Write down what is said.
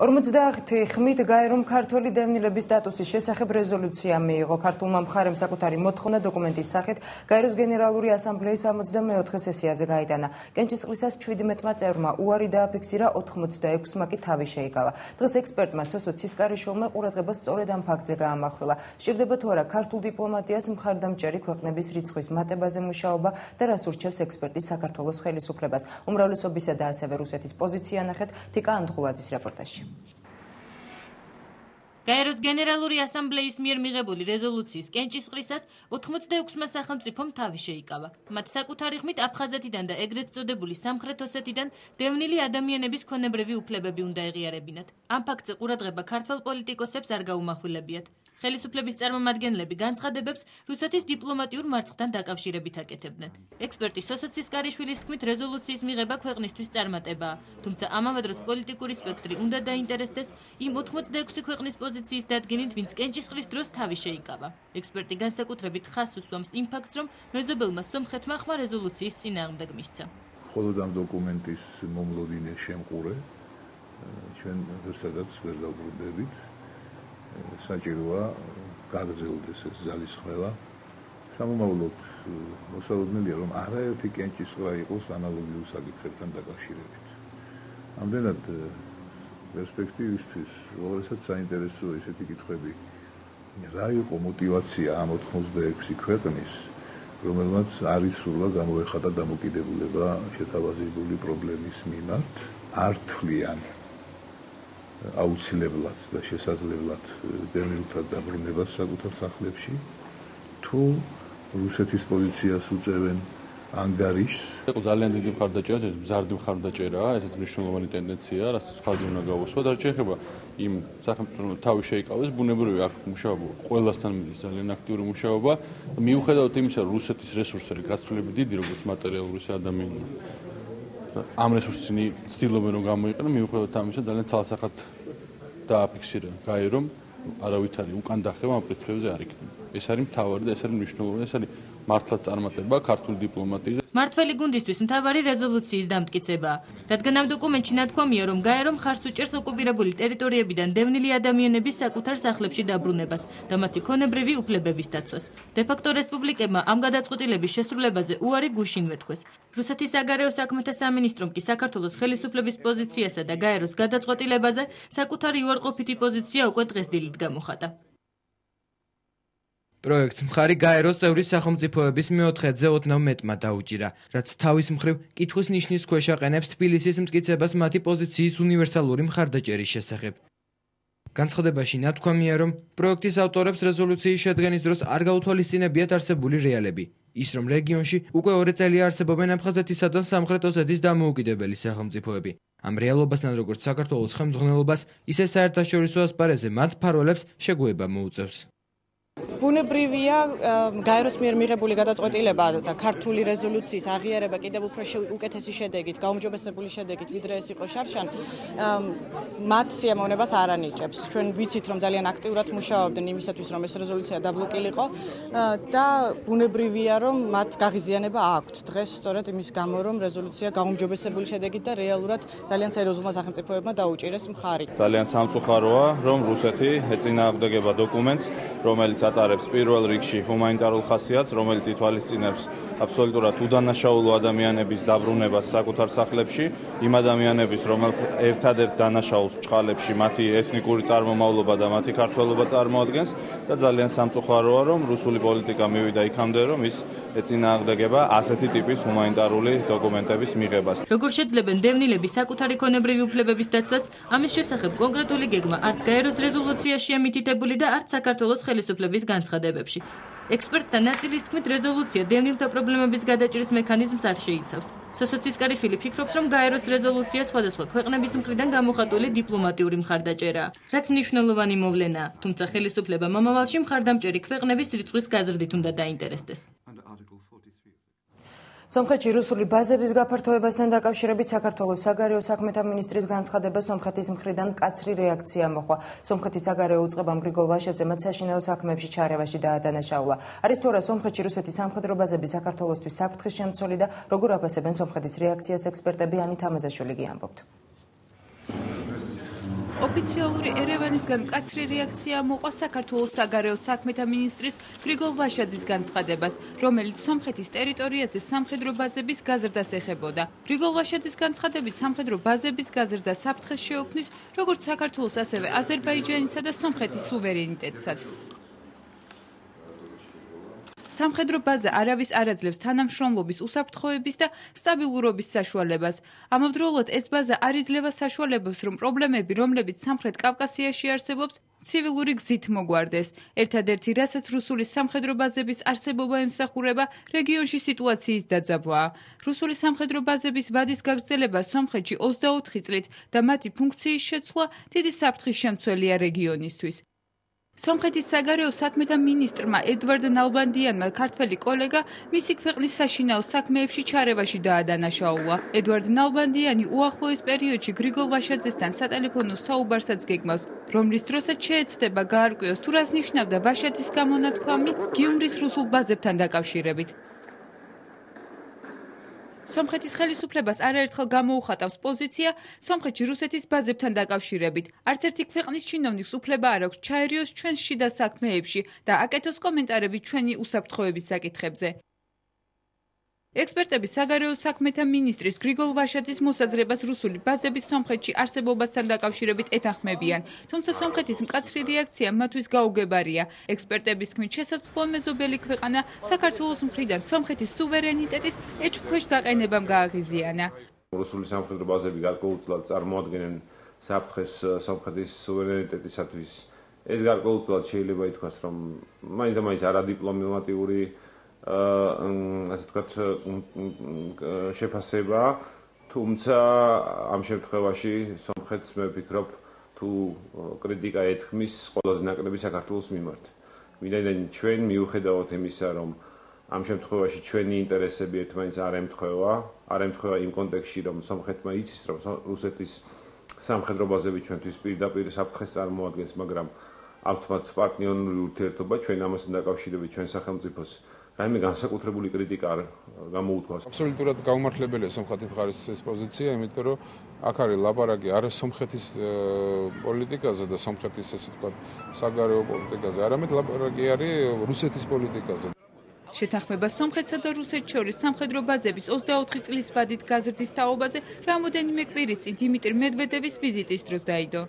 50 ხმით გაერომ ქართული დევნილების სტატუსის შესახებ რეზოლუცია მიიღო. ქართულმა მხარემ საკუთარი მოთხოვნა დოკუმენტის სახით გაეროს გენერალური ასამბლეის 64 სესიაზე გაიტანა. კენჭისყრისას 17-მა წევრმა უარი დააფიქსირა 86-მა კი თავი შეიკავა. დღეს ექსპერტმა სოსო ცისკარიშვილმა ყურადღება სწორედ ამ ფაქტზე გაამახვილა. შეიძლება თუ არა ქართულ დიპლომატიას მხარდამჭერი ქვეყნების რიცხვის მატებაზე მუშაობა და რას ურჩევს ექსპერტი საქართველოს ხელისუფლებას. უმრავლესობისა და ასევე რუსეთის პოზიცია ნახეთ თიკა ანდღულაძის რეპორტაჟში. გაეროს გენერალური ასამბლეის მიერ მიღებული რეზოლუციის კენჭისყრისას 86-მა სახელმწიფომ თავი შეიკავა. მათ საკუთარი ხმით აფხაზეთიდან და ეგრეთ წოდებული სამხრეთ ოსეთიდან დევნილი ადამიანების ქონებრივი უფლებები უნდა ეღიარებინათ. ამ ფაქტზე ყურადღება ქართველ პოლიტიკოსებს არ გაუმახვილებიათ. ხელისუფლების წარმომადგენლები განცხადებებს რუსეთის დიპლომატიურ მარცხთან დაკავშირებით აკეთებდნენ. ექსპერტი სოსოცის კარიშვილის თქმით რეზოლუციის მიღება ქვეყნისთვის წარმატებაა, თუმცა ამავე დროს პოლიტიკური სპექტრი უნდა დაინტერესდეს იმ 86 ქვეყნის პოზიციის დადგენით, ვინც კენჭისყრის დროს თავი შეიკავა. ექსპერტი განსაკუთრებით ხას უსვამს იმ ფაქტს, რომ მეზობელმა სომხეთმა ხმა რეზოლუციის წინააღმდეგ მისცა. მხოლოდ ამ დოკუმენტის მომლოდინე შემყურე ჩვენ ვერსადაც ვერ დაუბრუნდებით საჭიროა გაგრძელდეს ეს ძალისხმევა. სამომავლოდ მოსალოდნელია, რომ არაერთი კენჭისყრა იყოს ანალოგიურ საკითხებთან დაკავშირებით. ამდენად პერსპექტივისთვის, რომელსაც საინტერესოა ესეთი კითხვები, რა იყო мотиваცია ამ 86 ქვეყნის, რომელმაც არ ისურვა გამოეხატა დამოკიდებულება შეთავაზებული პრობლემის მიმართ, ართვლიანი აუცილებლად და შესაძლებლად დევნილთა დაბრუნებას საკუთარ სახლებში. თუ რუსეთის პოლიციას უწევენ ანგარიშს. იყო ძალიან დიდი მხარდაჭერა, მზარდი მხარდაჭერაა, ესეც მნიშვნელოვანი ტენდენციაა, რასაც ხაზი უნდა გავუსვა და შეიძლება იმ სახელმწიფო თავი შეიკავეს, ბუნებრივია აქ მუშაობა ყველასთან მიდის ძალიან აქტიური მუშაობა, მიუხედავად იმისა, რუსეთის რესურსები გაცვლები დიდი, როგორც მატერიალური და ადამიანური ამ რესურსინი ცდილობენ რომ გამოიყენო მიუხედავად ამისა ძალიან ცალსახად დააფიქსირა გაერომ არავითარი უკან დახევა ამ პრინციპებზე არ იქნება. ეს არის მთავარი და ეს არის მნიშვნელოვანი ეს არის მართლაც წარმატება ქართული დიპლომატიის მართველი გუნდისთვის მთავარი რეზოლუციის დამტკიცება. რადგან ამ დოკუმენტში ნათქვამია რომ გაერო მხარს უჭერს ოკუპირებული ტერიტორიებიდან დევნილი ადამიანების საკუთარ სახლებში დაბრუნებას და მათი ქონებრივი უფლებების დაცვას. დე-ფაქტო რესპუბლიკებმა ამ გადაწყვეტილების შესრულებაზე უარი გუშინ ვეთქვეს რუსეთის საგარეო საქმეთა სამინისტრომ კი საქართველოს ხელისუფლების პოზიციასა და გაეროს გადაწყვეტილებაზე საკუთარი უარყოფითი პოზიცია უკვე დღეს დილით გამოხატა პროექტს მხარი გაეროს წევრი სახელმწიფოების მეოთხედზე ოდნავ მეტმა დაუჭირა, რაც თავის მხრივ კითხვის ნიშნის ქვეშ აყენებს თბილისის მტკიცებას მათი პოზიციის უნივერსალური მხარდაჭერის შესახებ. განცხადებაში ნათქვამია, რომ პროექტის ავტორებს რეზოლუციის შედგენის დროს არ გაუთვალისწინებიათ არსებული რეალები. ის რომ რეგიონში უკვე ორი წელია არსებობენ აფხაზეთისა და სამხრეთ ოსეთის დამოუკიდებელი სახელმწიფოები. ამ რეალობასთან როგორც საქართველოს ხელმძღვანელობას, ისე საერთაშორისო ასპარეზზე მათ ფარველებს შეგუება მოუწევს. ბუნებრივია გაეროს მიერ მიღებული გადაწყვეტილება და ქართული რეზოლუციის აღიარება კიდევ უფრო უკეთესი შედეგით, გაუმჯობესებული შედეგით, ვიდრე ეს იყო შარშან, მათ სიამოვნებას არ ანიჭებს. ჩვენ ვიცით, რომ ძალიან აქტიურად მუშაობდნენ იმისათვის, რომ ეს რეზოლუცია დაბლოკილიყო და ბუნებრივია, რომ მათ გაღიზიანება აქვთ. დღეს სწორედ იმის გამო, რომ რეზოლუცია გაუმჯობესებული შედეგით და რეალურად ძალიან სერიოზულმა სახელმწიფოებმა დაუჭირეს მხარი. ძალიან სამწუხაროა, რომ რუსეთი ეწინააღმდეგება დოკუმენტს, რომელიც ატარებს პირველ რიგში ჰუმანიტარულ ხასიათს, რომელიც ითვალისწინებს აბსოლუტურად უდანაშაულო ადამიანების დაბრუნებას საკუთარ სახლებში, იმ ადამიანების, რომელთ ერთადერთ დანაშაულს ჭყალებში მათი ეთნიკური წარმომავლობა და მათი ქართველობა წარმოადგენს და ძალიან სამწუხაროა, რომ რუსული პოლიტიკა მივიდა იქამდე, რომ ის ეწინააღმდეგება ასეთი ტიპის ჰუმანიტარული დოკუმენტების მიღებას. როგორ შეძლებენ დევნილები საკუთარი ქონებრივი უფლებების დაცვას? ამის შესახებ კონკრეტული გეგმა არც გაეროს რეზოლუციაშია მითითებული და არც საქართველოს ხელისუფლების განცხადებებში. ექსპერტთა ნაწილის თქმით, რეზოლუცია დევნილთა პრობლემების გადაჭრის მექანიზმს არ შეიცავს. სოსოცისკარიშვილი ფიქრობს, რომ გაეროს რეზოლუცია სხვადასხვა ქვეყნების მხრიდან გამოხატული დიპლომატიური მხარდაჭერაა, რაც მნიშვნელოვანი მოვლენაა, თუმცა ხელისუფლება მომავალში მხარდამჭერი ქვეყნების რიცხვის გაზრდით უნდა დაინტერესდეს. სომხეთში რუსული ბაზების გაფართოებასთან დაკავშირებით საქართველოს საგარეო საქმეთა ministris განცხადება სომხეთის მხრიდან კაცრი რეაქცია მოხდა. სომხეთის საგარეო უწყებამ გრიგოლ ვაშაძე მათ საშინაო საქმეებში ჩარევაში დაადანაშაულა. არის თორე სომხეთში რუსეთის სამხედრო ბაზები საქართველოსთვის საფრთხის შემცველი და როგორ აფასებენ სომხეთის რეაქციას ექსპერტები ანით ამაზაშვილი გიამბობთ. ოფიციალური ერევანისგან კაცრი რეაქცია მოყვა საქართველოს საგარეო საქმეთა მინისტრის გრიგოლ ვაშაძის განცხადებას, რომელიც სომხეთის ტერიტორიაზე სამხედრო ბაზების გაზრდას ეხებოდა. გრიგოლ ვაშაძის განცხადებით სამხედრო ბაზების გაზრდა საფრთხეს შეუქმნის როგორც საქართველოს, ასევე აზერბაიჯანისა და სომხეთის სუვერენიტეტსაც. სამხედრო ბაზა არავის არ აძლევს თანამშრომლობის უსაფრთხოების და სტაბილურობის საშუალებას. ამავდროულად ეს ბაზა არ იძლევა საშუალებას, რომ პრობლემები, რომლებიც სამხრეთ კავკასიაში არსებობს, ცივილური გზით მოგვარდეს. ერთადერთი, რასაც რუსული სამხედრო ბაზების არსებობა ემსახურება, რეგიონში სიტუაციის დაძაბვაა. რუსული სამხედრო ბაზების ვადის გაგრძელება სომხეთში 24 წლით და მათი ფუნქციის შეცვლა დიდი საფრთხის შემცველია რეგიონისთვის. სომხეთის საგარეო საქმეთა მინისტრმა ედვარდ ნალბანდიანმა ქართველი კოლეგა მისი ქვეყნის საშინაო საქმეებში ჩარევაში დაადანაშაულა. ედვარდ ნალბანდიანი უახლოეს პერიოდში გრიგოლ ვაშაძესთან სატელეფონო საუბარსაც გეგმავს, რომლის დროსაც შეეცდება გაარკვიოს თუ რას ნიშნავდა ვაშაძის გამონათქვამი გიუმრის რუსულ ბაზებთან დაკავშირებით. სომხეთის ხელისუფლებას არაერთხელ გამოუხატავს პოზიცია სომხეთში რუსეთის ბაზებთან დაკავშირებით. არც ერთი ქვეყნის ჩინოვნიკს უფლება არ აქვს ჩაერიოს ჩვენს შიდა საქმეებში და აკეთოს კომენტარები ჩვენი უსაფრთხოების საკითხებზე. ექსპერტები საგარეო საქმეთა მინისტრის გრიგოლ ვაშაძის მოსაზრებას რუსული ბაზების სომხეთში არსებობასთან დაკავშირებით ეთანხმებიან, თუმცა სომხეთის მკაცრი რეაქცია მათთვის გაუგებარია. ექსპერტების თქმით, შესაძლოა მეზობელი ქვეყანა საქართველოს მხრიდან სომხეთის სუვერენიტეტის ეჭვქვეშ დაყენებამ გააღიზიანა. რუსული სამხედრო ბაზები გარკვეულწილად წარმოადგენენ საფრთხეს სომხეთის სუვერენიტეტისათვის. ეს გარკვეულწილად შეიძლება ითქვას, რომ მაინც-მაინც არადიპლომატიური ასე ვთქვათ შეფასება თუმცა ამ შემთხვევაში სომხეთს მე ვფიქრობ თუ კრიტიკა ეთქმის ყველაზე ნაკლები საქართველოს მიმართ. ვინაიდან ჩვენ მიუხედავად იმისა რომ ამ შემთხვევაში ჩვენი ინტერესები ერთმანეთს არ ემთხვევა არ ემთხვევა იმ კონტექსში რომ სომხეთმა იცის რომ რუსეთის სამხედრო ბაზები ჩვენთვის პირდაპირ საფრთხეს წარმოადგენს მაგრამ აქვთ მათ პარტნიორული ურთიერთობა ჩვენ ამასთან დაკავშირებით ჩვენ სახელმწიფოს რაიმე განსაკუთრებული კრიტიკა არ გამოუთქვას. აბსოლუტურად გაუმართლებელია სომხეთის მხარის ეს პოზიცია, იმიტომ რომ აქ არის ლაპარაკი არა სომხეთის პოლიტიკაზე და სომხეთის ესე ვთქვათ საგარეო პოლიტიკაზე, არამედ ლაპარაკი არის რუსეთის პოლიტიკაზე. შეთანხმება სომხეთსა და რუსეთს შორის სამხედრო ბაზების 24 წლის ვადით გაზრდის თაობაზე რამოდენიმე კვირის წინ დიმიტრი მედვედევის ვიზიტის დროს დაიდო.